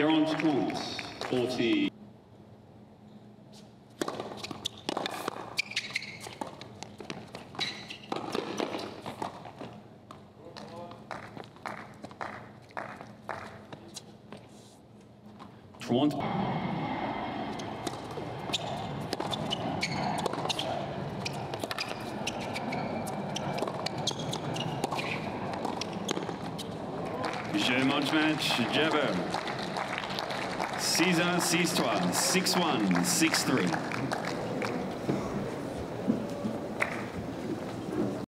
Terence Trente, 40. Trente. Je match match. 6-1, 6-3, 6-1, 6-3.